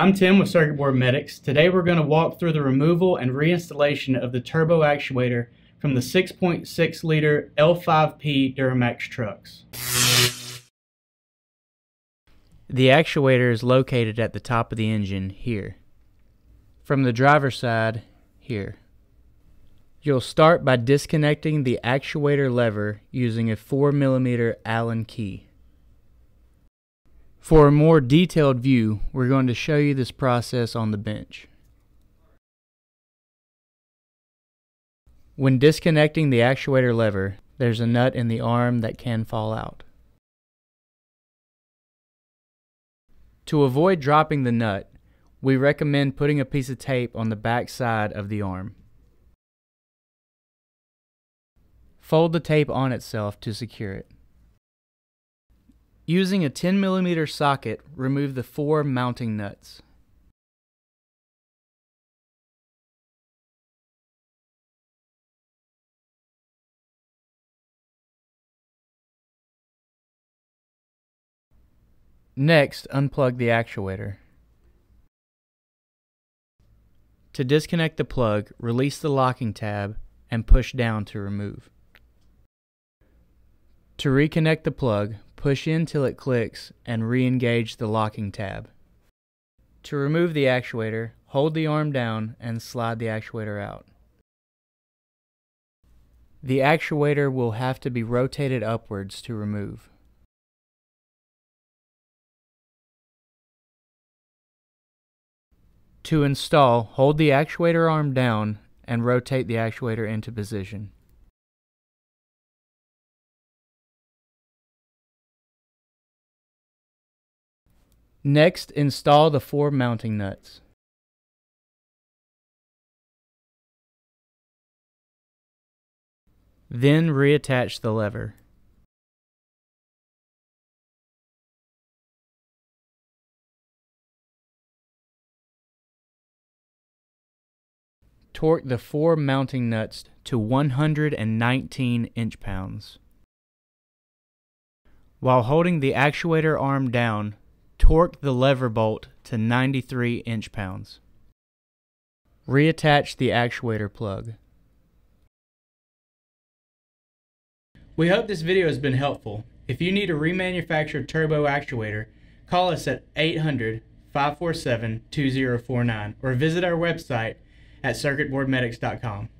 I'm Tim with Circuit Board Medics. Today we're going to walk through the removal and reinstallation of the turbo actuator from the 6.6 liter L5P Duramax trucks. The actuator is located at the top of the engine here. From the driver's side, here. You'll start by disconnecting the actuator lever using a 4mm Allen key. For a more detailed view, we're going to show you this process on the bench. When disconnecting the actuator lever, there's a nut in the arm that can fall out. To avoid dropping the nut, we recommend putting a piece of tape on the back side of the arm. Fold the tape on itself to secure it. Using a 10 millimeter socket, remove the four mounting nuts. Next, unplug the actuator. To disconnect the plug, release the locking tab and push down to remove. To reconnect the plug, push in till it clicks and re-engage the locking tab. To remove the actuator, hold the arm down and slide the actuator out. The actuator will have to be rotated upwards to remove. To install, hold the actuator arm down and rotate the actuator into position. Next, install the four mounting nuts. Then reattach the lever. Torque the four mounting nuts to 119 inch-pounds. While holding the actuator arm down, torque the lever bolt to 93 inch-pounds. Reattach the actuator plug. We hope this video has been helpful. If you need a remanufactured turbo actuator, call us at 800 547 2049 or visit our website at circuitboardmedics.com.